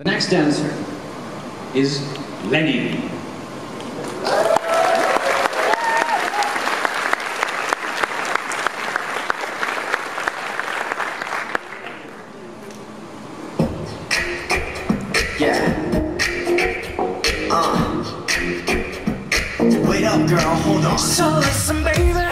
The next dancer is Lenny. Yeah. Uh. Wait up, girl, hold on. So listen, baby.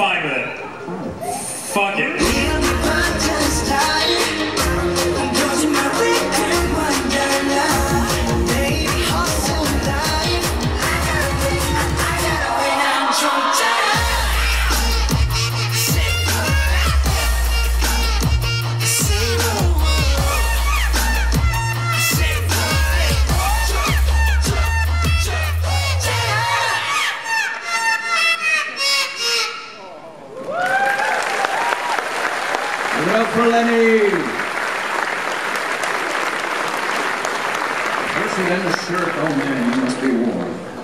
fine with it. Fuck it. Well, for Lenny. Fancy Lenny's shirt. Oh man, you must be warm.